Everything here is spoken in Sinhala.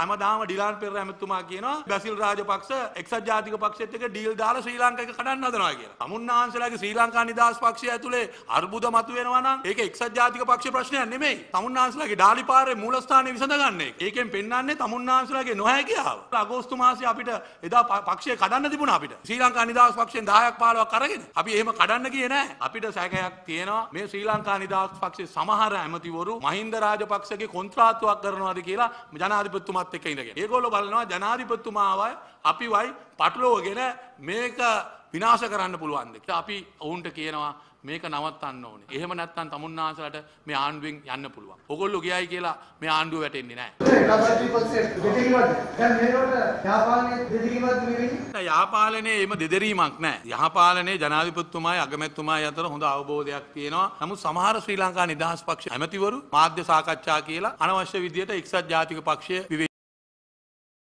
හැමදාම ඩිලාන් පෙරේරා ඇමතුමා කියනවා බැසිල් රාජපක්ෂ එක්සත් ජාතික පක්ෂයත් එක්ක ඩීල් දාලා ශ්‍රී ලංකාව එක කඩන්න හදනවා කියලා. තමුන්නාන්සලාගේ ශ්‍රී ලංකා නිදහස් පක්ෂය ඇතුලේ අර්බුද මතුවෙනවා නම් ඒක එක්සත් ජාතික පක්ෂ ප්‍රශ්නයක් නෙමෙයි. තමුන්නාන්සලාගේ ඩාලිපාරේ මූලස්ථානයේ විසඳගන්න එක. ඒකෙන් පෙන්වන්නේ තමුන්නාන්සලාගේ නොහැකියාව. අගෝස්තු මාසයේ අපිට එදා ප- පක්ෂය කඩන්න තිබුණා අපිට. ශ්‍රී ලංකා නිදහස් පක්ෂයෙන් 10ක් 15ක් අරගෙන අපි එහෙම කඩන්න ගියේ නෑ. අපිට සැකයක් තියෙනවා මේ ශ්‍රී ලංකා නිදහස් පක්ෂයේ සමහර ඇමතිවරු මහින්ද රාජපක්ෂගේ කොන්ත්‍රාත්තුවක් කරනවාද කියලා ජනාධිපතිතුමාත් එක්ක ඉඳගෙන. ඒගොල්ලෝ බලනවා ජනාධිපතිතුමාවයි අපිවයි පටලවගෙන මේක විනාශ කරන්න පුළුවන්ද කියලා. අපි ඔවුන්ට කියනවා මේක නවත්තන්න ඕනේ. එහෙම නැත්නම් තමුන්නාසලට මේ ආණ්ඩුවෙන් යන්න පුළුවන්. ඔගොල්ලෝ ගියයි කියලා මේ ආණ්ඩුව වැටෙන්නේ නැහැ. යාපාලනයේ එම දෙදරීමක් නෑ. යහපාලනයේ ජනාධිපතිතුමායි අගමැතිතුමායි අතර හොඳ අවබෝධයක් තියෙනවා. නමුත් සමහර ශ්‍රී ලංකා නිදහස් පක්ෂ ඇමතිවරු මාධ්‍ය සාකච්ඡා කියලා අනවශ්‍ය විදියට එක්සත් ජාතික පක්ෂය